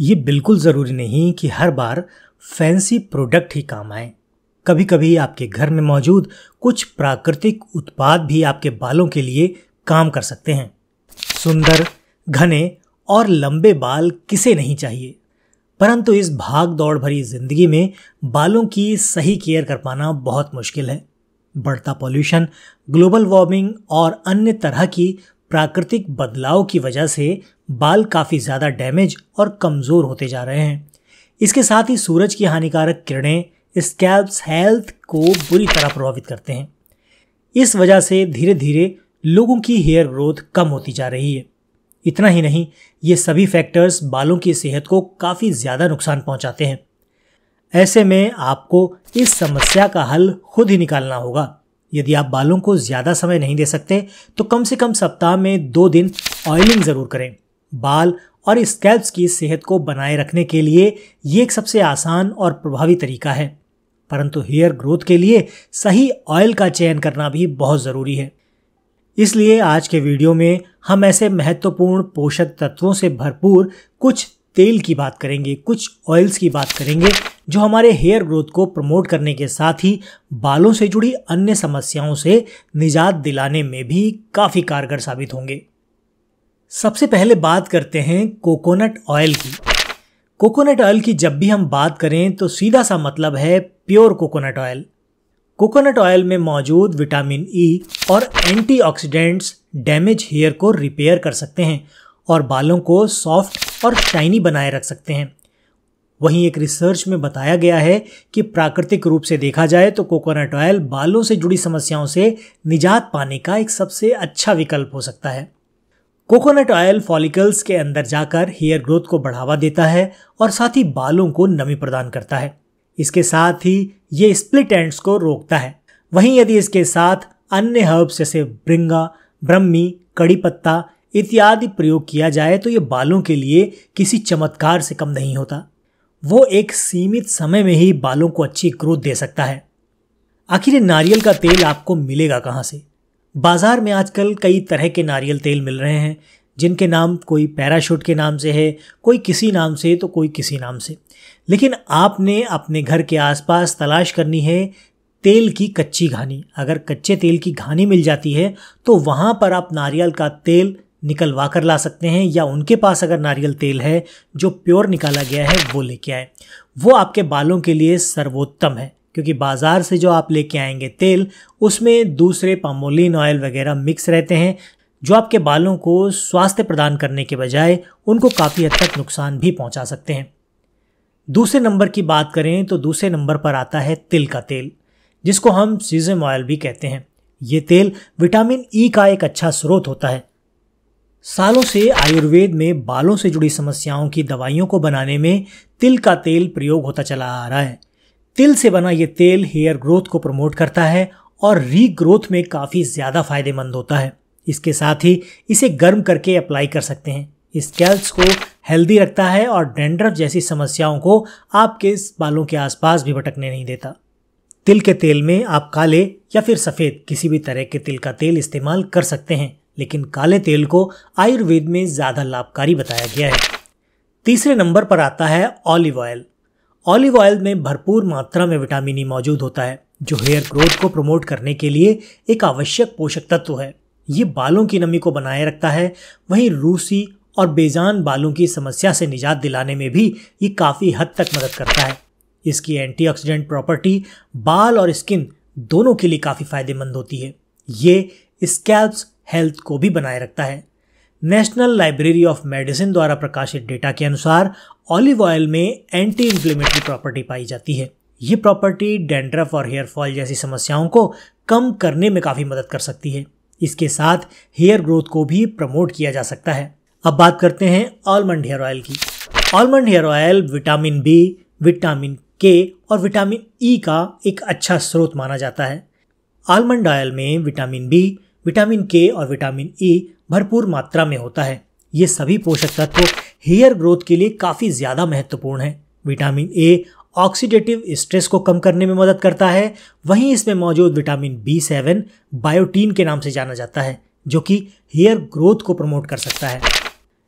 ये बिल्कुल ज़रूरी नहीं कि हर बार फैंसी प्रोडक्ट ही काम आए। कभी कभी आपके घर में मौजूद कुछ प्राकृतिक उत्पाद भी आपके बालों के लिए काम कर सकते हैं। सुंदर, घने और लंबे बाल किसे नहीं चाहिए? परंतु इस भाग दौड़ भरी ज़िंदगी में बालों की सही केयर कर पाना बहुत मुश्किल है। बढ़ता पॉल्यूशन, ग्लोबल वार्मिंग और अन्य तरह की प्राकृतिक बदलाव की वजह से बाल काफ़ी ज़्यादा डैमेज और कमज़ोर होते जा रहे हैं। इसके साथ ही सूरज की हानिकारक किरणें स्कैल्प्स हेल्थ को बुरी तरह प्रभावित करते हैं। इस वजह से धीरे धीरे लोगों की हेयर ग्रोथ कम होती जा रही है। इतना ही नहीं, ये सभी फैक्टर्स बालों की सेहत को काफ़ी ज़्यादा नुकसान पहुंचाते हैं। ऐसे में आपको इस समस्या का हल खुद ही निकालना होगा। यदि आप बालों को ज़्यादा समय नहीं दे सकते तो कम से कम सप्ताह में दो दिन ऑयलिंग ज़रूर करें। बाल और स्कैल्प्स की सेहत को बनाए रखने के लिए ये एक सबसे आसान और प्रभावी तरीका है। परंतु हेयर ग्रोथ के लिए सही ऑयल का चयन करना भी बहुत ज़रूरी है। इसलिए आज के वीडियो में हम ऐसे महत्वपूर्ण पोषक तत्वों से भरपूर कुछ तेल की बात करेंगे, कुछ ऑयल्स की बात करेंगे जो हमारे हेयर ग्रोथ को प्रमोट करने के साथ ही बालों से जुड़ी अन्य समस्याओं से निजात दिलाने में भी काफ़ी कारगर साबित होंगे। सबसे पहले बात करते हैं कोकोनट ऑयल की। कोकोनट ऑयल की जब भी हम बात करें तो सीधा सा मतलब है pure coconut oil coconut oil में मौजूद विटामिन ई e और एंटीऑक्सीडेंट्स डैमेज हेयर को रिपेयर कर सकते हैं और बालों को सॉफ्ट और शाइनी बनाए रख सकते हैं। वहीं एक रिसर्च में बताया गया है कि प्राकृतिक रूप से देखा जाए तो कोकोनट ऑयल बालों से जुड़ी समस्याओं से निजात पाने का एक सबसे अच्छा विकल्प हो सकता है। कोकोनट ऑयल फॉलिकल्स के अंदर जाकर हेयर ग्रोथ को बढ़ावा देता है और साथ ही बालों को नमी प्रदान करता है। इसके साथ ही ये स्प्लिट एंड्स को रोकता है। वहीं यदि इसके साथ अन्य हर्ब्स जैसे ब्रिंगा ब्रह्मी कड़ी पत्ता इत्यादि प्रयोग किया जाए तो ये बालों के लिए किसी चमत्कार से कम नहीं होता। वो एक सीमित समय में ही बालों को अच्छी ग्रोथ दे सकता है। आखिर नारियल का तेल आपको मिलेगा कहाँ से? बाज़ार में आजकल कई तरह के नारियल तेल मिल रहे हैं, जिनके नाम कोई पैराशूट के नाम से है, कोई किसी नाम से तो कोई किसी नाम से। लेकिन आपने अपने घर के आसपास तलाश करनी है तेल की कच्ची घानी। अगर कच्चे तेल की घानी मिल जाती है तो वहाँ पर आप नारियल का तेल निकलवा कर ला सकते हैं या उनके पास अगर नारियल तेल है जो प्योर निकाला गया है, वो लेके आए। वो आपके बालों के लिए सर्वोत्तम है, क्योंकि बाज़ार से जो आप लेके आएँगे तेल, उसमें दूसरे पामोलिन ऑयल वगैरह मिक्स रहते हैं, जो आपके बालों को स्वास्थ्य प्रदान करने के बजाय उनको काफ़ी हद तक नुकसान भी पहुँचा सकते हैं। दूसरे नंबर की बात करें तो दूसरे नंबर पर आता है तिल का तेल, जिसको हम सीजम ऑयल भी कहते हैं। ये तेल विटामिन ई e का एक अच्छा स्रोत होता है सालों से आयुर्वेद में बालों से जुड़ी समस्याओं की दवाइयों को बनाने में तिल का तेल प्रयोग होता चला आ रहा है। तिल से बना ये तेल हेयर ग्रोथ को प्रमोट करता है और री ग्रोथ में काफ़ी ज़्यादा फ़ायदेमंद होता है। इसके साथ ही इसे गर्म करके अप्लाई कर सकते हैं। स्कैल्स को हेल्दी रखता है और डेंड्रफ जैसी समस्याओं को आपके बालों के आसपास भी भटकने नहीं देता। तिल के तेल में आप काले या फिर सफ़ेद किसी भी तरह के तिल का तेल इस्तेमाल कर सकते हैं। लेकिन काले तेल को आयुर्वेद में ज़्यादा लाभकारी बताया गया है। तीसरे नंबर पर आता है ऑलिव ऑयल। ऑलिव ऑयल में भरपूर मात्रा में विटामिन ई मौजूद होता है, जो हेयर ग्रोथ को प्रमोट करने के लिए एक आवश्यक पोषक तत्व है। ये बालों की नमी को बनाए रखता है, वहीं रूसी और बेजान बालों की समस्या से निजात दिलाने में भी ये काफ़ी हद तक मदद करता है। इसकी एंटीऑक्सीडेंट प्रॉपर्टी, बाल और स्किन दोनों के लिए काफ़ी फ़ायदेमंद होती है। ये स्कैल्प्स हेल्थ को भी बनाए रखता है। नेशनल लाइब्रेरी ऑफ़ मेडिसिन द्वारा प्रकाशित डेटा के अनुसार ऑलिव ऑयल में एंटी इंफ्लेमेटरी प्रॉपर्टी पाई जाती है। ये प्रॉपर्टी डेंड्रफ और हेयर फॉल जैसी समस्याओं को कम करने में काफ़ी मदद कर सकती है। इसके साथ हेयर ग्रोथ को भी प्रमोट किया जा सकता है। अब बात करते हैं आलमंड हेयर ऑयल की। Almond hair oil vitamin B vitamin K और विटामिन ई e का एक अच्छा स्रोत माना जाता है। आलमंड ऑयल में विटामिन बी विटामिन के और विटामिन ई भरपूर मात्रा में होता है। ये सभी पोषक तत्व हेयर ग्रोथ के लिए काफ़ी ज़्यादा महत्वपूर्ण है। विटामिन ए ऑक्सीडेटिव स्ट्रेस को कम करने में मदद करता है। वहीं इसमें मौजूद विटामिन बी सेवन बायोटीन के नाम से जाना जाता है, जो कि हेयर ग्रोथ को प्रमोट कर सकता है।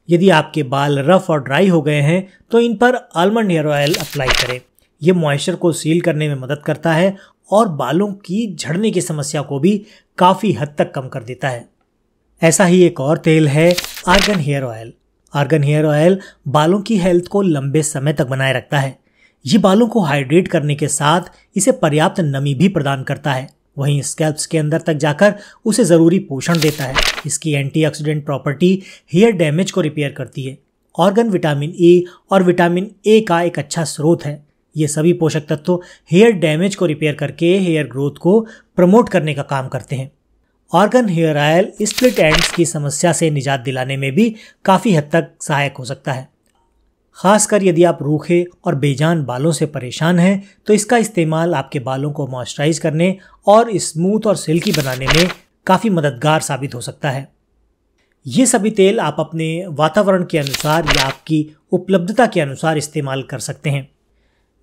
यदि आपके बाल रफ और ड्राई हो गए हैं तो इन पर आलमंड हेयर ऑयल अप्लाई करें। यह मॉइस्चर को सील करने में मदद करता है और बालों की झड़ने की समस्या को भी काफ़ी हद तक कम कर देता है। ऐसा ही एक और तेल है argan hair oil argan hair oil बालों की हेल्थ को लंबे समय तक बनाए रखता है। ये बालों को हाइड्रेट करने के साथ इसे पर्याप्त नमी भी प्रदान करता है। वहीं स्कैल्प्स के अंदर तक जाकर उसे ज़रूरी पोषण देता है। इसकी एंटीऑक्सीडेंट प्रॉपर्टी हेयर डैमेज को रिपेयर करती है। ऑर्गन विटामिन ए और विटामिन ए का एक अच्छा स्रोत है। ये सभी पोषक तत्व हेयर डैमेज को रिपेयर करके हेयर ग्रोथ को प्रमोट करने का काम करते हैं। Argan hair oil split ends की समस्या से निजात दिलाने में भी काफ़ी हद तक सहायक हो सकता है। खासकर यदि आप रूखे और बेजान बालों से परेशान हैं तो इसका इस्तेमाल आपके बालों को मॉइस्चराइज करने और स्मूथ और सिल्की बनाने में काफ़ी मददगार साबित हो सकता है। ये सभी तेल आप अपने वातावरण के अनुसार या आपकी उपलब्धता के अनुसार इस्तेमाल कर सकते हैं।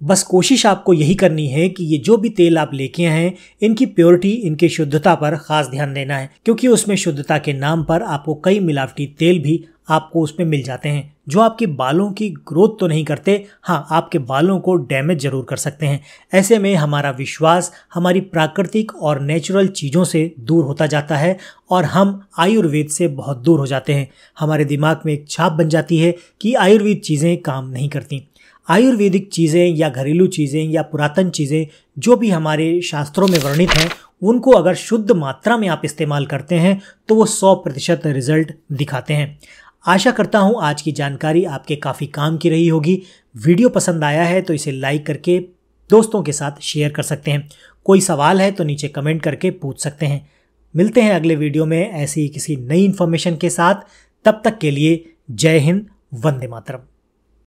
बस कोशिश आपको यही करनी है कि ये जो भी तेल आप लेके आए हैं, इनकी प्योरिटी, इनकी शुद्धता पर खास ध्यान देना है, क्योंकि उसमें शुद्धता के नाम पर आपको कई मिलावटी तेल भी आपको उसमें मिल जाते हैं, जो आपके बालों की ग्रोथ तो नहीं करते हाँ आपके बालों को डैमेज ज़रूर कर सकते हैं। ऐसे में हमारा विश्वास, हमारी प्राकृतिक और नेचुरल चीज़ों से दूर होता जाता है और हम आयुर्वेद से बहुत दूर हो जाते हैं। हमारे दिमाग में एक छाप बन जाती है कि आयुर्वेद चीज़ें काम नहीं करती। आयुर्वेदिक चीज़ें या घरेलू चीज़ें या पुरातन चीज़ें, जो भी हमारे शास्त्रों में वर्णित हैं, उनको अगर शुद्ध मात्रा में आप इस्तेमाल करते हैं तो वो सौ प्रतिशत रिज़ल्ट दिखाते हैं। आशा करता हूँ आज की जानकारी आपके काफ़ी काम की रही होगी। वीडियो पसंद आया है तो इसे लाइक करके दोस्तों के साथ शेयर कर सकते हैं। कोई सवाल है तो नीचे कमेंट करके पूछ सकते हैं। मिलते हैं अगले वीडियो में ऐसी किसी नई इन्फॉर्मेशन के साथ। तब तक के लिए जय हिंद, वंदे मातरम।